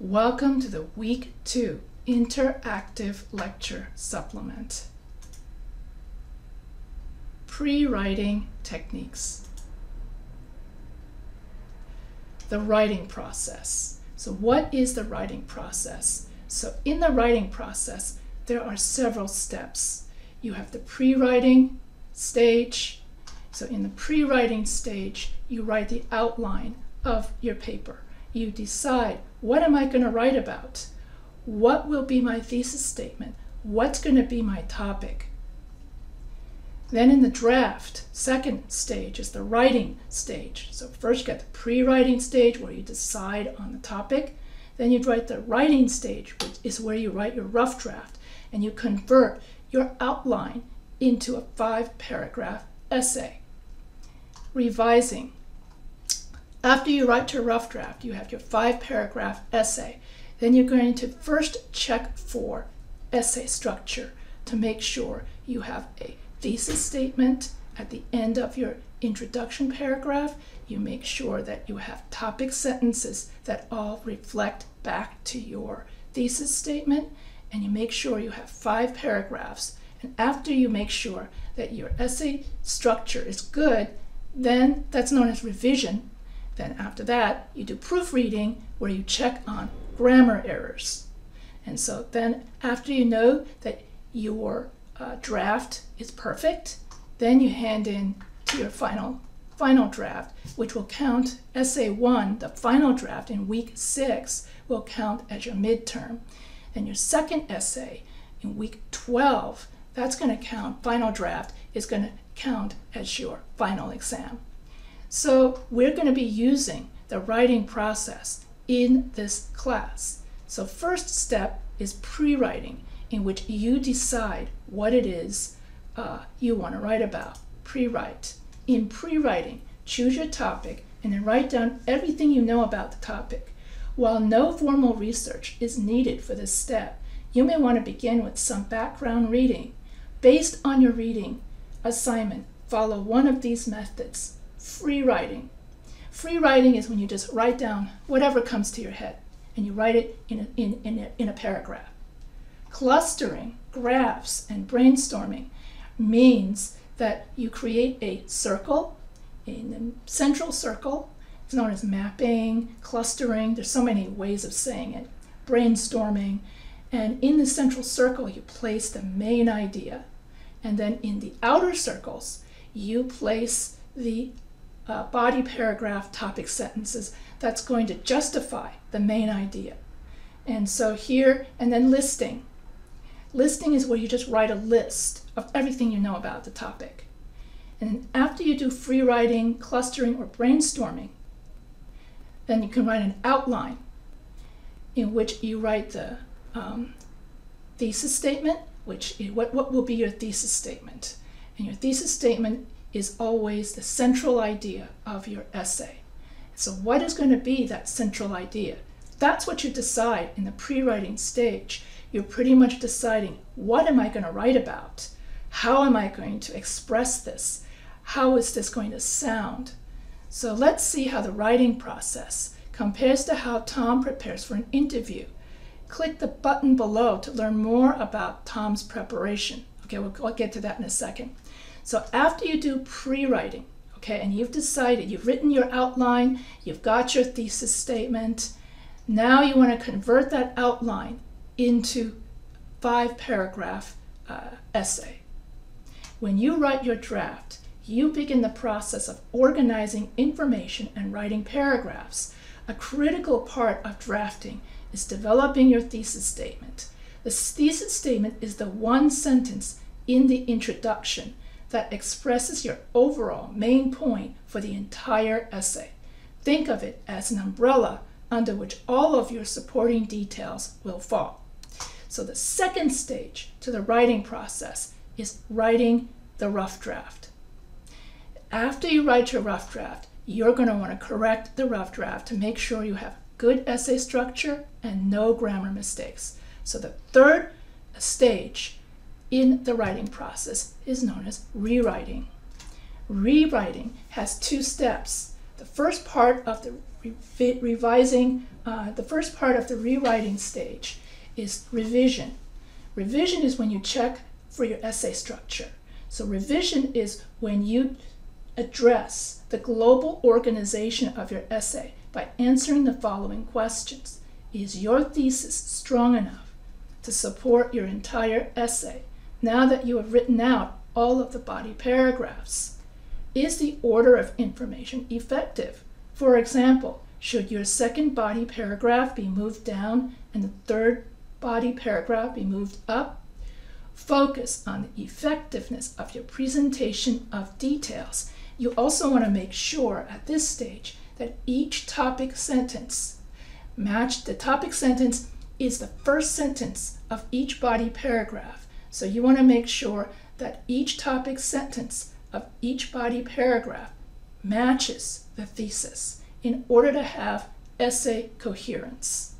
Welcome to the Week 2 Interactive Lecture Supplement. Pre-writing techniques. The writing process. So what is the writing process? So in the writing process, there are several steps. You have the pre-writing stage. So in the pre-writing stage, you write the outline of your paper you decide what am I going to write about? What will be my thesis statement? What's going to be my topic? Then in the draft, second stage is the writing stage. So first you get the pre-writing stage where you decide on the topic. Then you write the writing stage, which is where you write your rough draft and you convert your outline into a five paragraph essay. Revising. After you write your rough draft, you have your five paragraph essay. Then you're going to first check for essay structure to make sure you have a thesis statement at the end of your introduction paragraph. You make sure that you have topic sentences that all reflect back to your thesis statement. And you make sure you have five paragraphs. And after you make sure that your essay structure is good, then that's known as revision then after that, you do proofreading where you check on grammar errors. And so then after you know that your uh, draft is perfect, then you hand in to your final final draft, which will count essay one, the final draft in week six, will count as your midterm. And your second essay in week 12, that's going to count, final draft is going to count as your final exam. So we're going to be using the writing process in this class. So first step is pre-writing, in which you decide what it is uh, you want to write about. Pre-write. In pre-writing, choose your topic and then write down everything you know about the topic. While no formal research is needed for this step, you may want to begin with some background reading. Based on your reading assignment, follow one of these methods free writing. Free writing is when you just write down whatever comes to your head and you write it in a, in, in a, in a paragraph. Clustering, graphs, and brainstorming means that you create a circle, a central circle. It's known as mapping, clustering. There's so many ways of saying it. Brainstorming. And in the central circle, you place the main idea. And then in the outer circles, you place the uh, body paragraph topic sentences that's going to justify the main idea. And so here, and then listing. Listing is where you just write a list of everything you know about the topic. And after you do free writing, clustering, or brainstorming, then you can write an outline in which you write the um, thesis statement, which what, what will be your thesis statement. And your thesis statement is always the central idea of your essay. So, what is going to be that central idea? That's what you decide in the pre writing stage. You're pretty much deciding what am I going to write about? How am I going to express this? How is this going to sound? So, let's see how the writing process compares to how Tom prepares for an interview. Click the button below to learn more about Tom's preparation. Okay, we'll, we'll get to that in a second. So after you do pre-writing, okay, and you've decided, you've written your outline, you've got your thesis statement, now you want to convert that outline into five paragraph uh, essay. When you write your draft, you begin the process of organizing information and writing paragraphs. A critical part of drafting is developing your thesis statement. The thesis statement is the one sentence in the introduction that expresses your overall main point for the entire essay. Think of it as an umbrella under which all of your supporting details will fall. So the second stage to the writing process is writing the rough draft. After you write your rough draft, you're going to want to correct the rough draft to make sure you have good essay structure and no grammar mistakes. So the third stage in the writing process is known as rewriting. Rewriting has two steps. The first part of the revi revising, uh, the first part of the rewriting stage is revision. Revision is when you check for your essay structure. So revision is when you address the global organization of your essay by answering the following questions. Is your thesis strong enough to support your entire essay now that you have written out all of the body paragraphs? Is the order of information effective? For example, should your second body paragraph be moved down and the third body paragraph be moved up? Focus on the effectiveness of your presentation of details. You also want to make sure at this stage that each topic sentence match the topic sentence is the first sentence of each body paragraph. So you want to make sure that each topic sentence of each body paragraph matches the thesis in order to have essay coherence.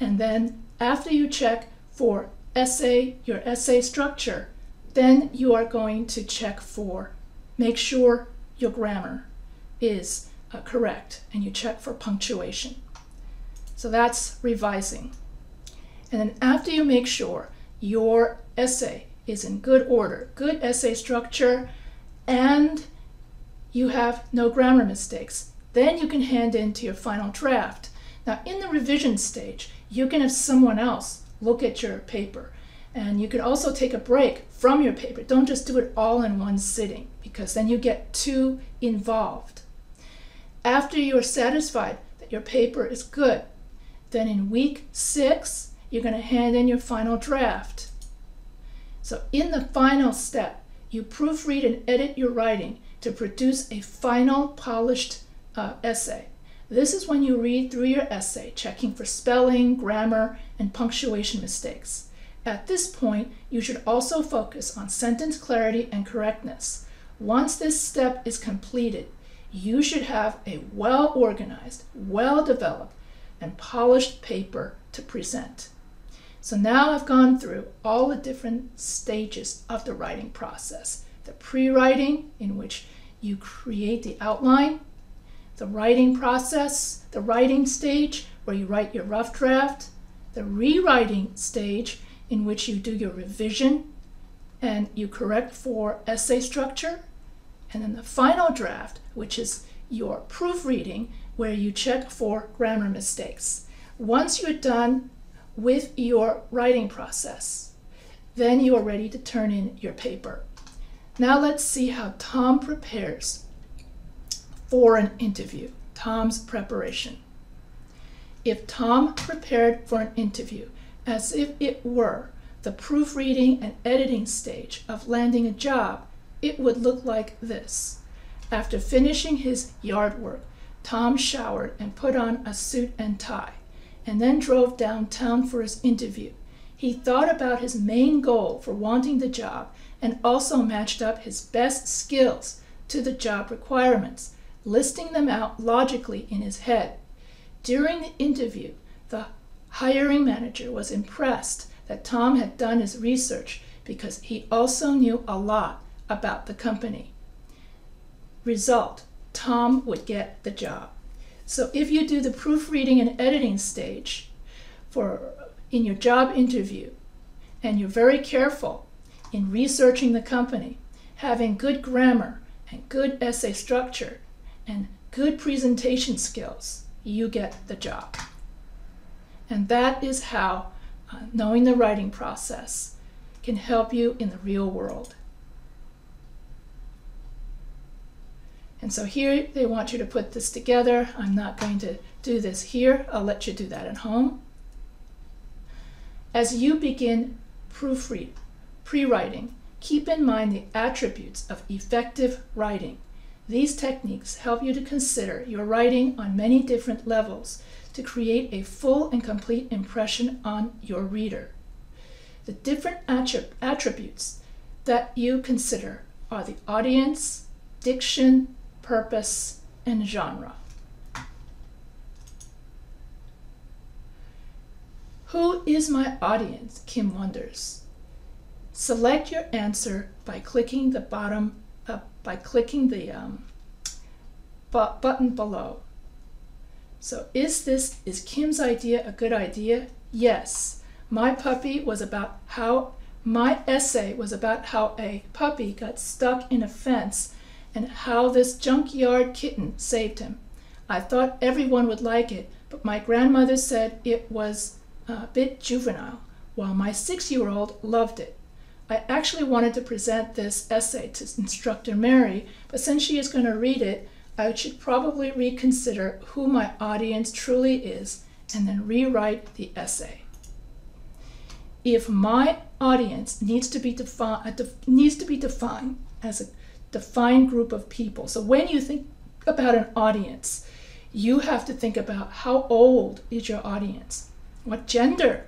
And then after you check for essay, your essay structure, then you are going to check for, make sure your grammar is uh, correct and you check for punctuation. So that's revising. And then after you make sure your essay is in good order, good essay structure, and you have no grammar mistakes, then you can hand in to your final draft. Now, in the revision stage, you can have someone else look at your paper. And you can also take a break from your paper. Don't just do it all in one sitting because then you get too involved. After you are satisfied that your paper is good, then in week six, you're going to hand in your final draft. So, in the final step, you proofread and edit your writing to produce a final polished uh, essay. This is when you read through your essay, checking for spelling, grammar, and punctuation mistakes. At this point, you should also focus on sentence clarity and correctness. Once this step is completed, you should have a well organized, well developed, and polished paper to present. So now I've gone through all the different stages of the writing process. The pre-writing, in which you create the outline, the writing process, the writing stage, where you write your rough draft, the rewriting stage, in which you do your revision and you correct for essay structure, and then the final draft, which is your proofreading, where you check for grammar mistakes. Once you're done with your writing process. Then you are ready to turn in your paper. Now let's see how Tom prepares for an interview. Tom's preparation. If Tom prepared for an interview as if it were the proofreading and editing stage of landing a job, it would look like this. After finishing his yard work, Tom showered and put on a suit and tie and then drove downtown for his interview. He thought about his main goal for wanting the job and also matched up his best skills to the job requirements, listing them out logically in his head. During the interview, the hiring manager was impressed that Tom had done his research because he also knew a lot about the company. Result Tom would get the job. So if you do the proofreading and editing stage for in your job interview and you're very careful in researching the company, having good grammar and good essay structure and good presentation skills, you get the job. And that is how uh, knowing the writing process can help you in the real world. And so here they want you to put this together. I'm not going to do this here. I'll let you do that at home. As you begin proofread, pre-writing, keep in mind the attributes of effective writing. These techniques help you to consider your writing on many different levels to create a full and complete impression on your reader. The different attributes that you consider are the audience, diction, purpose, and genre. Who is my audience? Kim wonders. Select your answer by clicking the bottom uh, by clicking the um, bu- button below. So is this, is Kim's idea a good idea? Yes. My puppy was about how, my essay was about how a puppy got stuck in a fence and how this junkyard kitten saved him. I thought everyone would like it, but my grandmother said it was a bit juvenile, while my six year old loved it. I actually wanted to present this essay to instructor Mary, but since she is going to read it, I should probably reconsider who my audience truly is and then rewrite the essay. If my audience needs to be defined uh, needs to be defined as a defined group of people. So when you think about an audience, you have to think about how old is your audience? What gender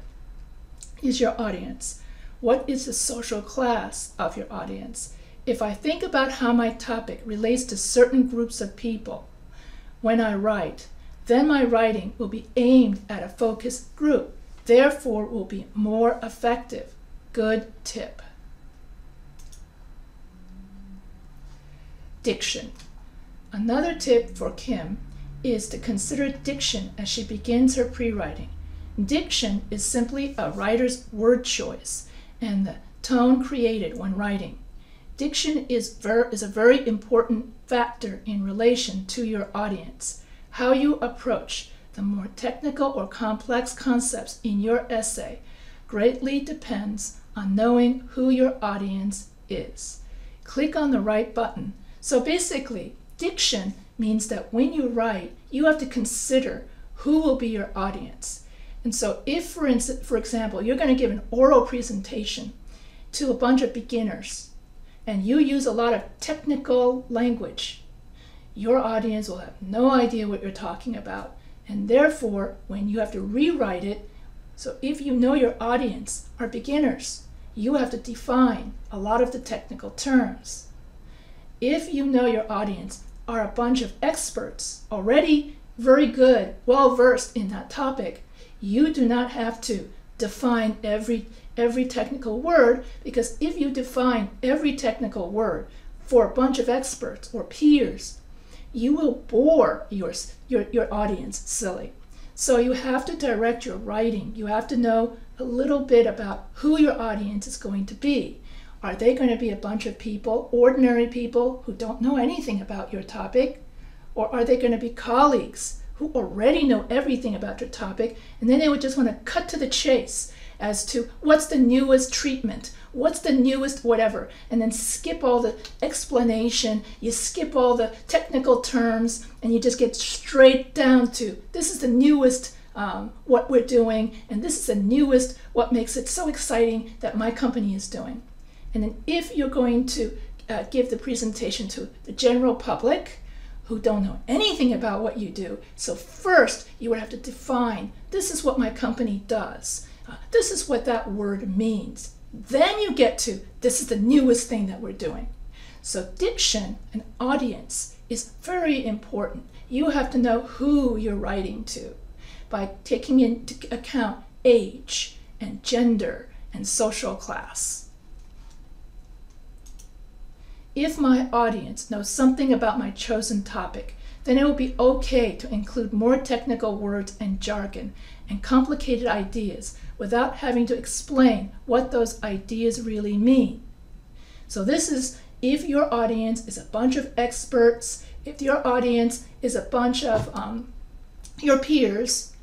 is your audience? What is the social class of your audience? If I think about how my topic relates to certain groups of people when I write, then my writing will be aimed at a focused group, therefore will be more effective. Good tip. Diction. Another tip for Kim is to consider diction as she begins her pre-writing. Diction is simply a writer's word choice and the tone created when writing. Diction is, ver- is a very important factor in relation to your audience. How you approach the more technical or complex concepts in your essay greatly depends on knowing who your audience is. Click on the right button. So basically, diction means that when you write, you have to consider who will be your audience. And so if, for, instance, for example, you're going to give an oral presentation to a bunch of beginners and you use a lot of technical language, your audience will have no idea what you're talking about. And therefore, when you have to rewrite it, so if you know your audience are beginners, you have to define a lot of the technical terms. If you know your audience are a bunch of experts already very good, well versed in that topic, you do not have to define every every technical word because if you define every technical word for a bunch of experts or peers, you will bore your, your, your audience silly. So you have to direct your writing. You have to know a little bit about who your audience is going to be. Are they going to be a bunch of people, ordinary people who don't know anything about your topic? Or are they going to be colleagues who already know everything about your topic, and then they would just want to cut to the chase as to what's the newest treatment, what's the newest whatever, and then skip all the explanation, you skip all the technical terms, and you just get straight down to this is the newest um, what we're doing, and this is the newest what makes it so exciting that my company is doing. And then if you're going to uh, give the presentation to the general public, who don't know anything about what you do. So, first, you would have to define this is what my company does, uh, this is what that word means. Then you get to this is the newest thing that we're doing. So, diction and audience is very important. You have to know who you're writing to by taking into account age and gender and social class. If my audience knows something about my chosen topic, then it will be okay to include more technical words and jargon and complicated ideas without having to explain what those ideas really mean. So, this is if your audience is a bunch of experts, if your audience is a bunch of um, your peers,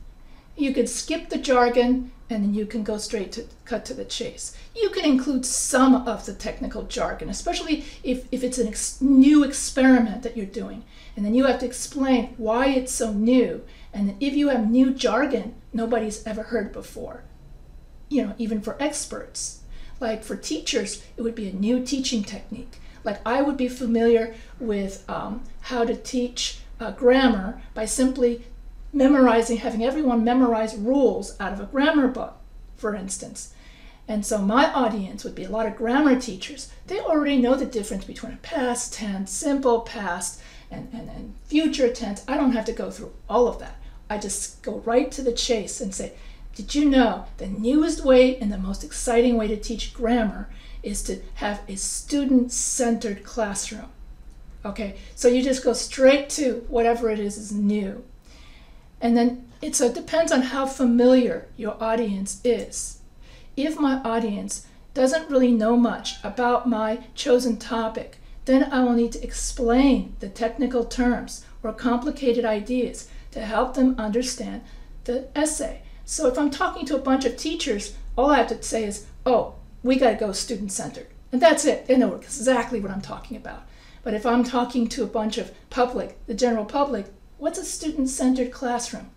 you could skip the jargon and then you can go straight to cut to the chase. You can include some of the technical jargon, especially if, if it's a ex- new experiment that you're doing. And then you have to explain why it's so new. And if you have new jargon nobody's ever heard before, you know, even for experts. Like for teachers, it would be a new teaching technique. Like I would be familiar with um, how to teach uh, grammar by simply memorizing, having everyone memorize rules out of a grammar book, for instance. And so my audience would be a lot of grammar teachers. They already know the difference between a past tense, simple past, and, and, and future tense. I don't have to go through all of that. I just go right to the chase and say, did you know the newest way and the most exciting way to teach grammar is to have a student centered classroom. Okay, so you just go straight to whatever it is is new. And then it, so it depends on how familiar your audience is. If my audience doesn't really know much about my chosen topic, then I will need to explain the technical terms or complicated ideas to help them understand the essay. So if I'm talking to a bunch of teachers, all I have to say is, oh, we got to go student centered. And that's it. They know exactly what I'm talking about. But if I'm talking to a bunch of public, the general public, what's a student centered classroom?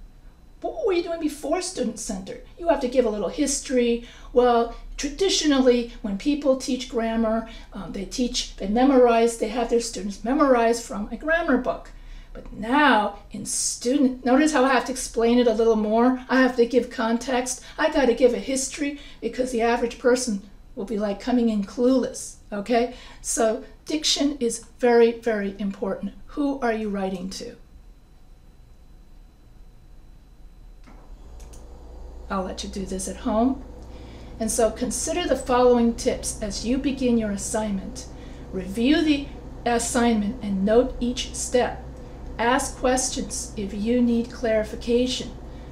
What were you doing before student centered? You have to give a little history. Well, traditionally, when people teach grammar, um, they teach, they memorize, they have their students memorize from a grammar book. But now in student, notice how I have to explain it a little more. I have to give context. I got to give a history because the average person will be like coming in clueless. Okay? So diction is very, very important. Who are you writing to? I'll let you do this at home. And so consider the following tips as you begin your assignment. Review the assignment and note each step. Ask questions if you need clarification.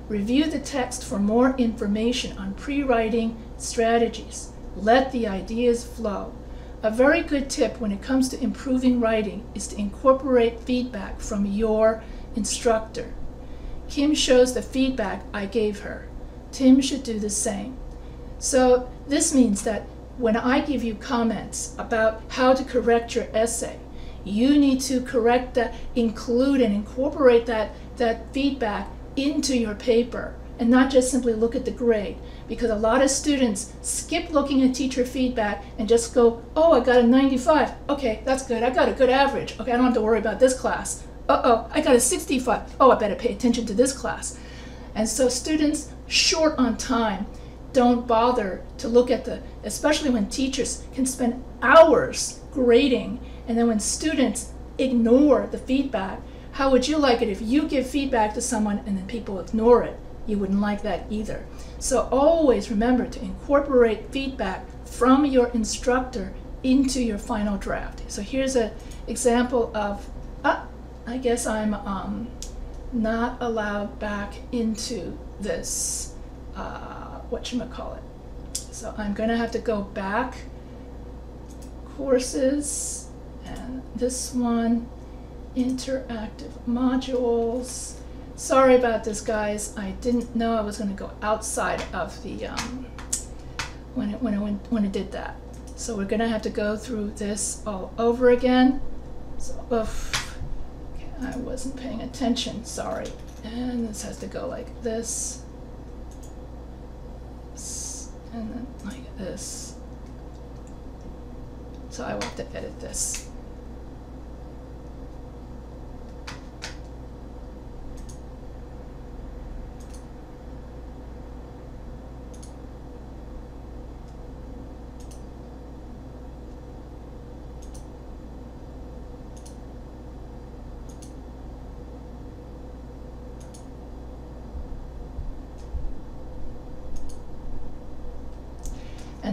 Review the text for more information on pre-writing strategies. Let the ideas flow. A very good tip when it comes to improving writing is to incorporate feedback from your instructor. Kim shows the feedback I gave her. Tim should do the same. So this means that when I give you comments about how to correct your essay, you need to correct that, include and incorporate that, that feedback into your paper and not just simply look at the grade. Because a lot of students skip looking at teacher feedback and just go, oh, I got a 95. Okay, that's good. I got a good average. Okay, I don't have to worry about this class. Uh oh, I got a 65. Oh, I better pay attention to this class. And so students short on time don't bother to look at the, especially when teachers can spend hours grading and then when students ignore the feedback, how would you like it if you give feedback to someone and then people ignore it? You wouldn't like that either. So always remember to incorporate feedback from your instructor into your final draft. So here's an example of, ah, I guess I'm um, not allowed back into this, uh, whatchamacallit. So I'm gonna have to go back, courses, and this one, interactive modules. Sorry about this, guys. I didn't know I was going to go outside of the um, when it when it when it did that. So we're going to have to go through this all over again. So, oof, I wasn't paying attention. Sorry. And this has to go like this, and then like this. So I will have to edit this.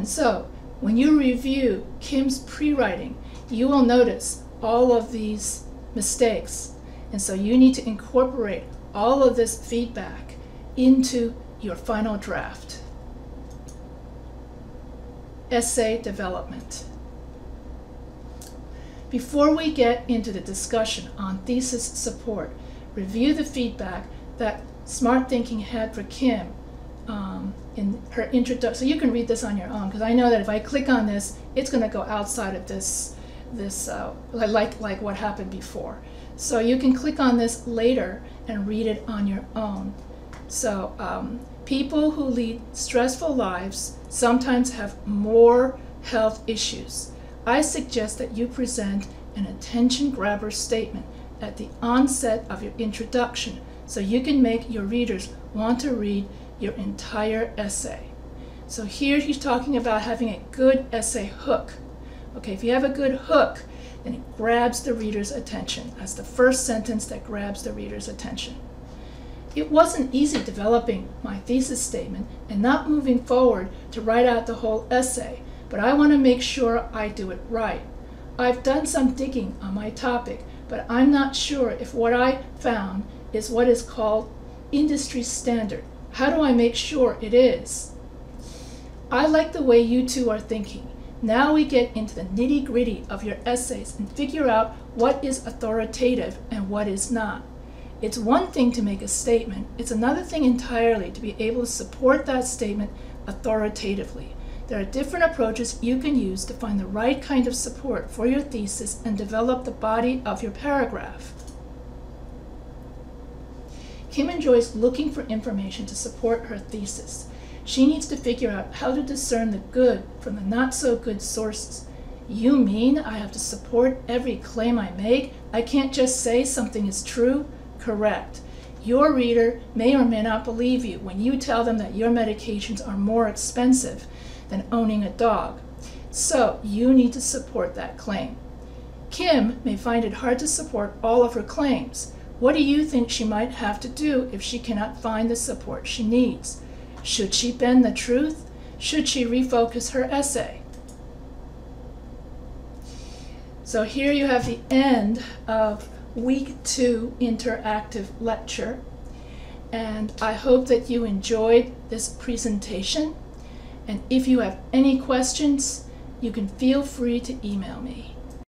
So, when you review Kim's pre-writing, you will notice all of these mistakes. And so you need to incorporate all of this feedback into your final draft. Essay development. Before we get into the discussion on thesis support, review the feedback that Smarthinking had for Kim um, in her introduction. So you can read this on your own because I know that if I click on this, it's going to go outside of this, this uh, like like what happened before. So you can click on this later and read it on your own. So um, people who lead stressful lives sometimes have more health issues. I suggest that you present an attention grabber statement at the onset of your introduction so you can make your readers want to read your entire essay. So here he's talking about having a good essay hook. Okay, if you have a good hook, then it grabs the reader's attention. That's the first sentence that grabs the reader's attention. It wasn't easy developing my thesis statement and not moving forward to write out the whole essay, but I want to make sure I do it right. I've done some digging on my topic, but I'm not sure if what I found is what is called industry standard. How do I make sure it is? I like the way you two are thinking. Now we get into the nitty gritty of your essays and figure out what is authoritative and what is not. It's one thing to make a statement, it's another thing entirely to be able to support that statement authoritatively. There are different approaches you can use to find the right kind of support for your thesis and develop the body of your paragraph. Kim enjoys looking for information to support her thesis. She needs to figure out how to discern the good from the not so good sources. You mean I have to support every claim I make? I can't just say something is true? Correct. Your reader may or may not believe you when you tell them that your medications are more expensive than owning a dog. So you need to support that claim. Kim may find it hard to support all of her claims. What do you think she might have to do if she cannot find the support she needs? Should she bend the truth? Should she refocus her essay? So here you have the end of week two interactive lecture. And I hope that you enjoyed this presentation. And if you have any questions, you can feel free to email me.